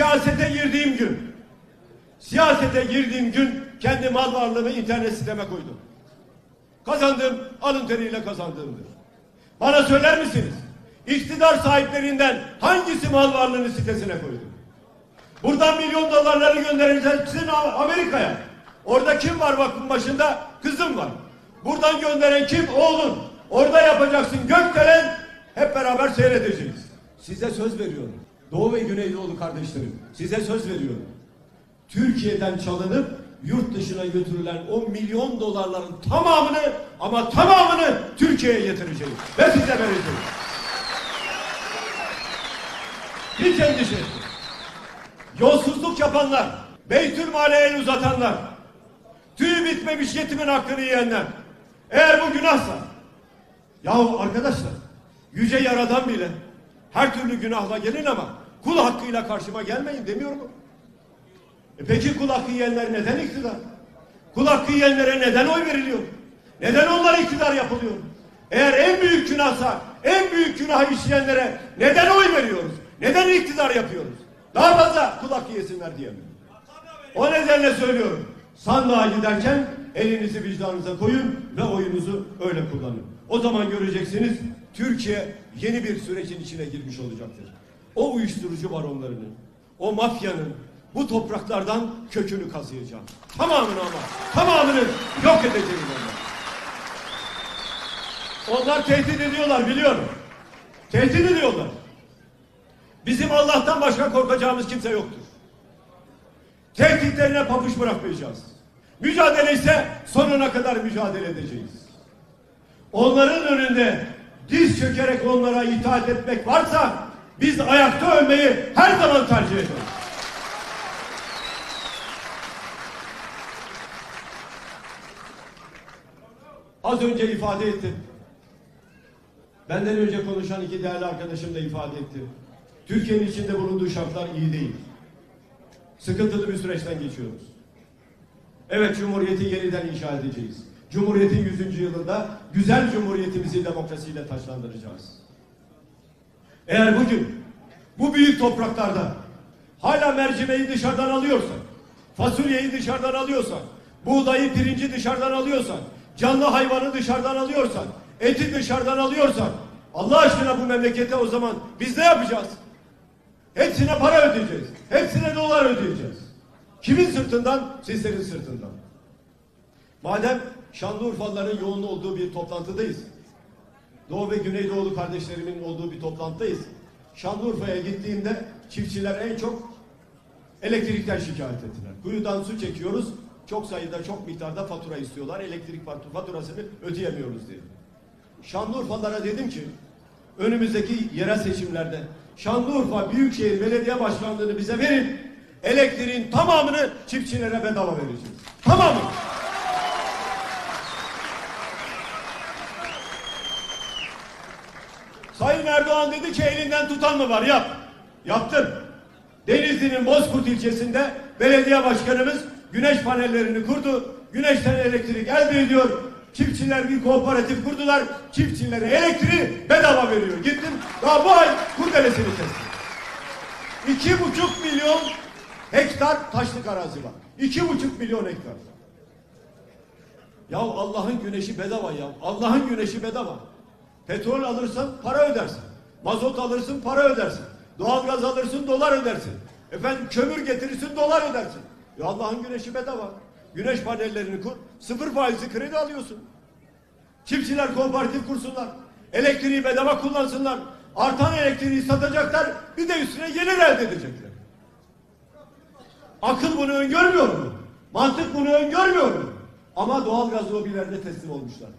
Siyasete girdiğim gün, siyasete girdiğim gün kendi mal varlığımı internet siteme koydum. Kazandığım alın teriyle kazandığımdır. Bana söyler misiniz? İktidar sahiplerinden hangisi mal varlığını sitesine koydu? Buradan milyon dolarları göndereceksin Amerika'ya. Orada kim var vakfın başında? Kızım var. Buradan gönderen kim? Oğlun. Orada yapacaksın gökdelen hep beraber seyredeceğiz. Size söz veriyorum. Doğu ve Güneydoğu kardeşlerim size söz veriyorum. Türkiye'den çalınıp yurt dışına götürülen o milyon dolarların tamamını ama tamamını Türkiye'ye getireceğiz. Ve size vereceğiz. Hiç endişe. Yolsuzluk yapanlar, Beytülmale el uzatanlar, tüyü bitmemiş yetimin hakkını yiyenler, eğer bu günahsa, yahu arkadaşlar, yüce yaradan bile her türlü günahla gelin ama kul hakkıyla karşıma gelmeyin demiyor mu? E peki kul hakkı yiyenler neden iktidar? Kul hakkı yiyenlere neden oy veriliyor? Neden onlar iktidar yapılıyor? Eğer en büyük günahsa, en büyük günah işleyenlere neden oy veriyoruz? Neden iktidar yapıyoruz? Daha fazla kul hakkı yesinler diye mi? O nedenle söylüyorum. Sandığa giderken elinizi vicdanınıza koyun ve oyunuzu öyle kullanın. O zaman göreceksiniz Türkiye yeni bir sürecin içine girmiş olacaktır. O uyuşturucu baronlarının, o mafyanın bu topraklardan kökünü kazıyacağım. Tamamını ama tamamını yok edeceğim onlar. Onlar tehdit ediyorlar biliyorum. Tehdit ediyorlar. Bizim Allah'tan başka korkacağımız kimse yoktur. Tehditlerine papuç bırakmayacağız. Mücadele ise sonuna kadar mücadele edeceğiz. Onların önünde diz çökerek onlara itaat etmek varsa biz ayakta ölmeyi her zaman tercih ederiz. Az önce ifade ettim. Benden önce konuşan iki değerli arkadaşım da ifade etti. Türkiye'nin içinde bulunduğu şartlar iyi değil. Sıkıntılı bir süreçten geçiyoruz. Evet Cumhuriyeti yeniden inşa edeceğiz. Cumhuriyetin 100. yılında güzel Cumhuriyetimizi demokrasiyle taşlandıracağız. Eğer bugün bu büyük topraklarda hala mercimeği dışarıdan alıyorsak, fasulyeyi dışarıdan alıyorsak, buğdayı, pirinci dışarıdan alıyorsak, canlı hayvanı dışarıdan alıyorsak, eti dışarıdan alıyorsak, Allah aşkına bu memlekete o zaman biz ne yapacağız? Hepsine para ödeyeceğiz. Hepsine dolar ödeyeceğiz. Kimin sırtından? Sizlerin sırtından. Madem Şanlıurfalıların yoğun olduğu bir toplantıdayız. Doğu ve Güneydoğulu kardeşlerimin olduğu bir toplantıdayız. Şanlıurfa'ya gittiğimde çiftçiler en çok elektrikten şikayet ettiler. Kuyudan su çekiyoruz. Çok sayıda, çok miktarda fatura istiyorlar. Elektrik faturasını ödeyemiyoruz diye. Şanlıurfalılara dedim ki önümüzdeki yerel seçimlerde Şanlıurfa Büyükşehir Belediye Başkanlığı'nı bize verin. Elektriğin tamamını çiftçilere bedava vereceğiz. Tamamı. Sayın Erdoğan dedi ki elinden tutan mı var? Yap. Yaptım. Denizli'nin Bozkurt ilçesinde belediye başkanımız güneş panellerini kurdu. Güneşten elektrik elde ediyor. Çiftçiler bir kooperatif kurdular. Çiftçilere elektriği bedava veriyor. Gittim daha bu ay kurdelesini kestim. İki buçuk milyon hektar taşlık arazi var. İki buçuk milyon hektar. Ya Allah'ın güneşi bedava ya. Allah'ın güneşi bedava. Petrol alırsan para ödersin. Mazot alırsın para ödersin. Doğalgaz alırsın dolar ödersin. Efendim kömür getirirsin dolar ödersin. Ya Allah'ın güneşi bedava. Güneş panellerini kur. Sıfır faizli kredi alıyorsun. Çiftçiler kooperatif kursunlar. Elektriği bedava kullansınlar. Artan elektriği satacaklar. Bir de üstüne gelir elde edecekler. Akıl bunu öngörmüyor mu? Mantık bunu öngörmüyor mu? Ama doğalgaz lobilerine teslim olmuşlar.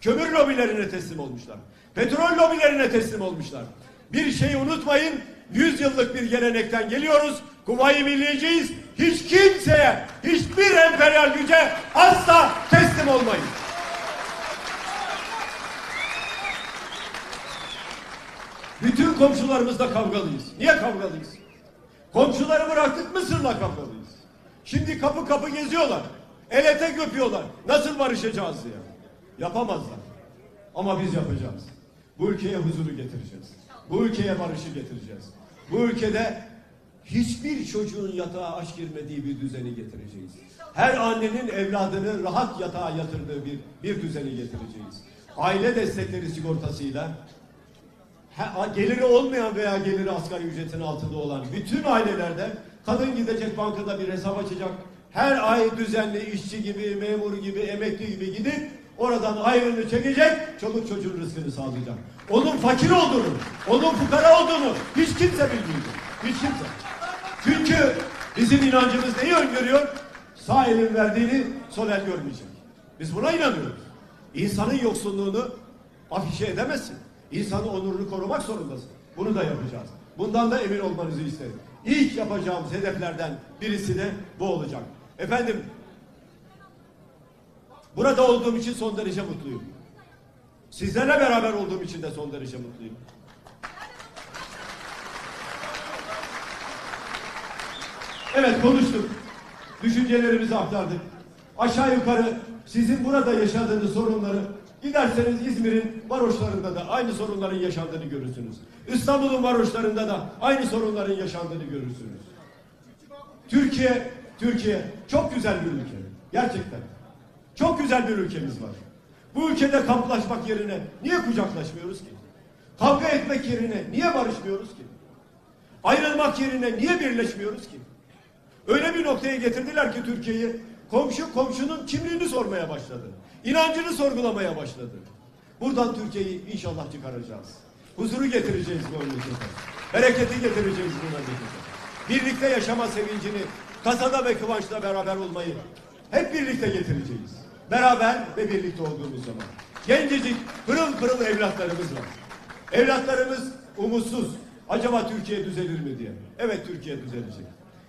Kömür lobilerine teslim olmuşlar. Petrol lobilerine teslim olmuşlar. Bir şeyi unutmayın. Yüz yıllık bir gelenekten geliyoruz. Kuvayi milliyeceğiz. Hiç kimseye, hiçbir emperyal güce asla teslim olmayın. Bütün komşularımızla kavgalıyız. Niye kavgalıyız? Komşuları bıraktık Mısır'la kavgalıyız. Şimdi kapı kapı geziyorlar. El etek öpüyorlar. Nasıl barışacağız diye. Yapamazlar. Ama biz yapacağız. Bu ülkeye huzuru getireceğiz. Bu ülkeye barışı getireceğiz. Bu ülkede hiçbir çocuğun yatağa aç girmediği bir düzeni getireceğiz. Her annenin evladını rahat yatağa yatırdığı bir, bir düzeni getireceğiz. Aile destekleri sigortasıyla geliri olmayan veya geliri asgari ücretin altında olan bütün ailelerde kadın gidecek bankada bir hesap açacak. Her ay düzenli işçi gibi, memur gibi, emekli gibi gidip oradan ayrını çekecek, çoluk çocuğun rızkını sağlayacak. Onun fakir olduğunu, onun fukara olduğunu hiç kimse bilmeyecek. Hiç kimse. Çünkü bizim inancımız neyi öngörüyor? Sağ elin verdiğini sol el görmeyecek. Biz buna inanıyoruz. İnsanın yoksulluğunu afişe edemezsin. İnsanın onurunu korumak zorundasın. Bunu da yapacağız. Bundan da emin olmanızı isterim. İlk yapacağımız hedeflerden birisi de bu olacak. Efendim, burada olduğum için son derece mutluyum. Sizlerle beraber olduğum için de son derece mutluyum. Evet konuştuk. Düşüncelerimizi aktardık. Aşağı yukarı sizin burada yaşadığınız sorunları giderseniz İzmir'in varoşlarında da aynı sorunların yaşandığını görürsünüz. İstanbul'un varoşlarında da aynı sorunların yaşandığını görürsünüz. Türkiye, Türkiye çok güzel bir ülke. Gerçekten. Çok güzel bir ülkemiz var. Bu ülkede kamplaşmak yerine niye kucaklaşmıyoruz ki? Kavga etmek yerine niye barışmıyoruz ki? Ayrılmak yerine niye birleşmiyoruz ki? Öyle bir noktaya getirdiler ki Türkiye'yi komşu komşunun kimliğini sormaya başladı. İnancını sorgulamaya başladı. Buradan Türkiye'yi inşallah çıkaracağız. Huzuru getireceğiz bu memlekete. Bereketi getireceğiz bu memlekete. Birlikte yaşama sevincini, kasada ve kıvançla beraber olmayı hep birlikte getireceğiz. Beraber ve birlikte olduğumuz zaman. Gencecik pırıl pırıl evlatlarımız var. Evlatlarımız umutsuz. Acaba Türkiye düzelir mi diye. Evet Türkiye düzelecek.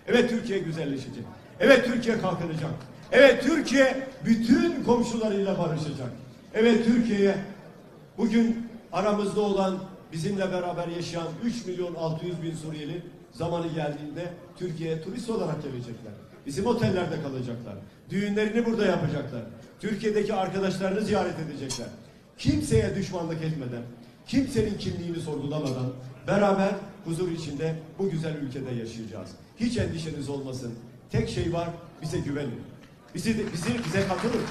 Evet Türkiye güzelleşecek. Evet Türkiye kalkınacak. Evet Türkiye bütün komşularıyla barışacak. Evet Türkiye'ye bugün aramızda olan bizimle beraber yaşayan 3 milyon 600 bin Suriyeli zamanı geldiğinde Türkiye'ye turist olarak gelecekler. Bizim otellerde kalacaklar. Düğünlerini burada yapacaklar. Türkiye'deki arkadaşlarını ziyaret edecekler. Kimseye düşmanlık etmeden, kimsenin kimliğini sorgulamadan beraber huzur içinde bu güzel ülkede yaşayacağız. Hiç endişeniz olmasın. Tek şey var, bize güvenin. Bizi, bizi bize katılın.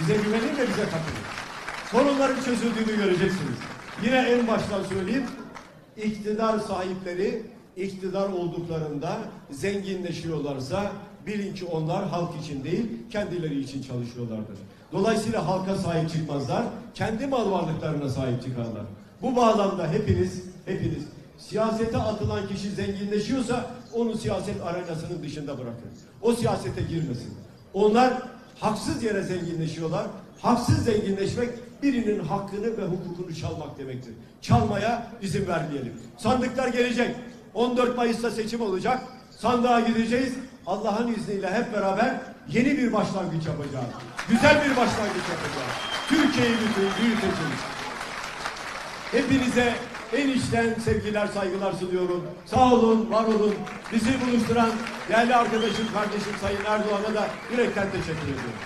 Bize güvenin ve bize katılın. Sorunların çözüldüğünü göreceksiniz. Yine en baştan söyleyeyim. İktidar sahipleri iktidar olduklarında zenginleşiyorlarsa bilin ki onlar halk için değil kendileri için çalışıyorlardır. Dolayısıyla halka sahip çıkmazlar. Kendi mal varlıklarına sahip çıkarlar. Bu bağlamda hepiniz hepiniz siyasete atılan kişi zenginleşiyorsa onu siyaset arenasının dışında bırakın. O siyasete girmesin. Onlar haksız yere zenginleşiyorlar. Haksız zenginleşmek birinin hakkını ve hukukunu çalmak demektir. Çalmaya izin vermeyelim. Sandıklar gelecek. 14 Mayıs'ta seçim olacak. Sandığa gideceğiz. Allah'ın izniyle hep beraber yeni bir başlangıç yapacağız. Güzel bir başlangıç yapacağız. Türkiye'yi büyü- büyüteceğiz. Hepinize en içten sevgiler, saygılar sunuyorum. Sağ olun, var olun. Bizi buluşturan değerli arkadaşım, kardeşim Sayın Erdoğan'a da yürekten teşekkür ediyorum.